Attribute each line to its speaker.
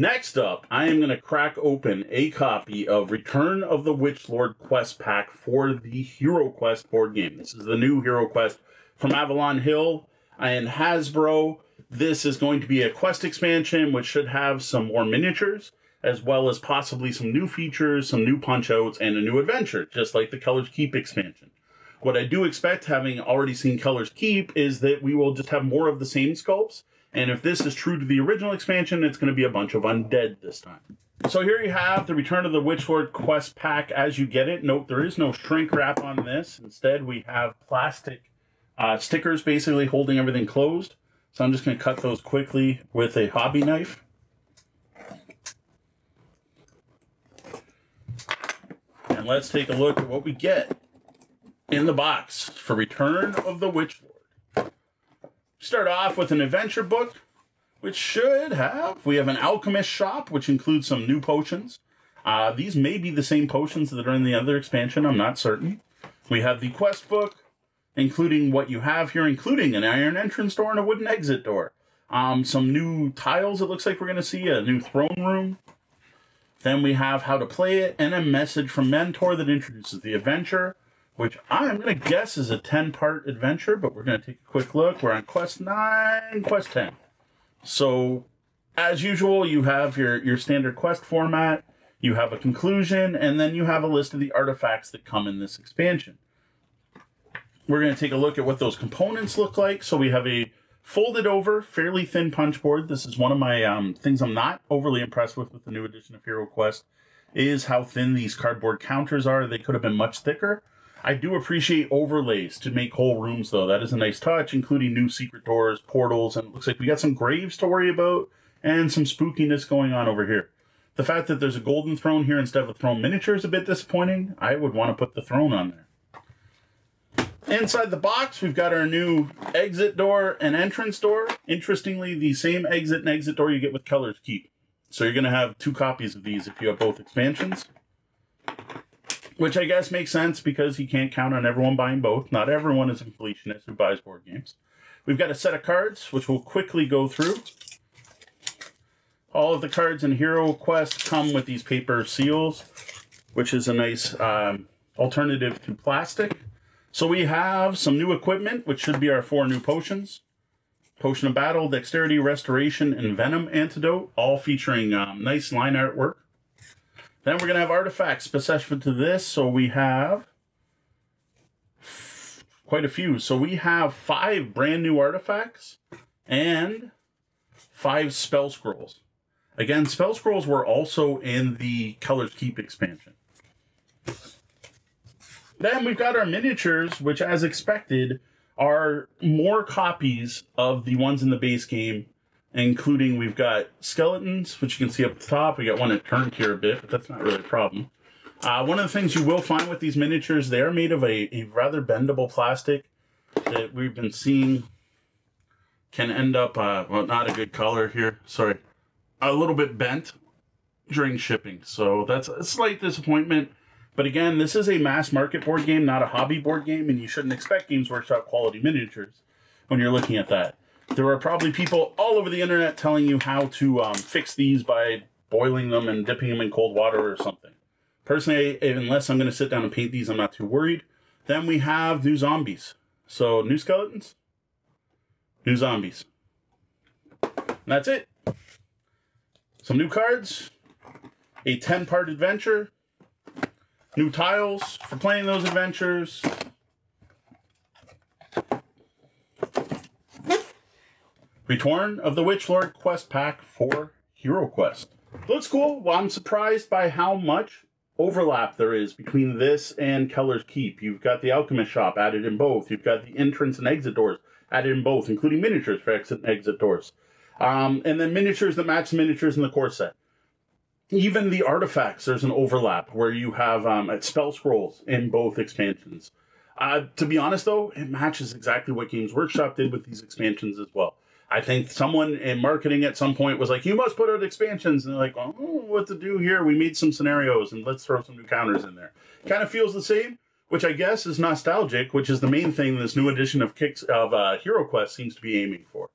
Speaker 1: Next up, I am going to crack open a copy of Return of the Witch Lord Quest Pack for the Hero Quest board game. This is the new Hero Quest from Avalon Hill and Hasbro. This is going to be a quest expansion, which should have some more miniatures, as well as possibly some new features, some new punch outs, and a new adventure, just like the Kellar's Keep expansion. What I do expect, having already seen Kellar's Keep, is that we will just have more of the same sculpts and if this is true to the original expansion, it's going to be a bunch of undead this time. So here you have the Return of the Witchlord quest pack as you get it. Note there is no shrink wrap on this. Instead, we have plastic uh, stickers basically holding everything closed. So I'm just going to cut those quickly with a hobby knife. And let's take a look at what we get in the box for Return of the Witchlord. Start off with an adventure book, which should have. We have an alchemist shop, which includes some new potions. Uh, these may be the same potions that are in the other expansion. I'm not certain. We have the quest book, including what you have here, including an iron entrance door and a wooden exit door. Um, some new tiles. It looks like we're going to see a new throne room. Then we have how to play it and a message from Mentor that introduces the adventure which I'm going to guess is a 10 part adventure, but we're going to take a quick look. We're on quest 9, quest 10. So, as usual, you have your, your standard quest format, you have a conclusion, and then you have a list of the artifacts that come in this expansion. We're going to take a look at what those components look like. So, we have a folded over, fairly thin punch board. This is one of my um, things I'm not overly impressed with with the new edition of Hero Quest, is how thin these cardboard counters are. They could have been much thicker. I do appreciate overlays to make whole rooms, though. That is a nice touch, including new secret doors, portals, and it looks like we got some graves to worry about and some spookiness going on over here. The fact that there's a golden throne here instead of a throne miniature is a bit disappointing. I would want to put the throne on there. Inside the box, we've got our new exit door and entrance door. Interestingly, the same exit and exit door you get with Kellar's Keep. So you're going to have two copies of these if you have both expansions. Which I guess makes sense because you can't count on everyone buying both. Not everyone is a completionist who buys board games. We've got a set of cards, which we'll quickly go through. All of the cards in Hero Quest come with these paper seals, which is a nice um, alternative to plastic. So we have some new equipment, which should be our four new potions. Potion of Battle, Dexterity, Restoration, and Venom Antidote, all featuring um, nice line artwork. Then we're going to have artifacts specific to this. So we have quite a few. So we have five brand new artifacts and five spell scrolls. Again, spell scrolls were also in the Kellar's Keep expansion. Then we've got our miniatures, which, as expected, are more copies of the ones in the base game including we've got skeletons, which you can see up the top. We got one that turned here a bit, but that's not really a problem. Uh, one of the things you will find with these miniatures, they are made of a, a rather bendable plastic that we've been seeing can end up, uh, well, not a good color here, sorry, a little bit bent during shipping. So that's a slight disappointment. But again, this is a mass market board game, not a hobby board game, and you shouldn't expect Games Workshop quality miniatures when you're looking at that. There are probably people all over the internet telling you how to um, fix these by boiling them and dipping them in cold water or something. Personally, unless I'm going to sit down and paint these, I'm not too worried. Then we have new zombies. So, new skeletons, new zombies. And that's it. Some new cards, a 10 part adventure, new tiles for playing those adventures, Return of the Witch Lord quest pack for Hero Quest. Looks cool. Well, I'm surprised by how much overlap there is between this and Kellar's Keep. You've got the Alchemist Shop added in both. You've got the entrance and exit doors added in both, including miniatures for exit and exit doors. Um, and then miniatures that match miniatures in the core set. Even the artifacts, there's an overlap where you have um, spell scrolls in both expansions. Uh, to be honest, though, it matches exactly what Games Workshop did with these expansions as well. I think someone in marketing at some point was like, "You must put out expansions," and they're like, "Oh, what to do here? We made some scenarios, and let's throw some new counters in there." Kind of feels the same, which I guess is nostalgic, which is the main thing this new edition of Kicks of uh, Hero Quest seems to be aiming for.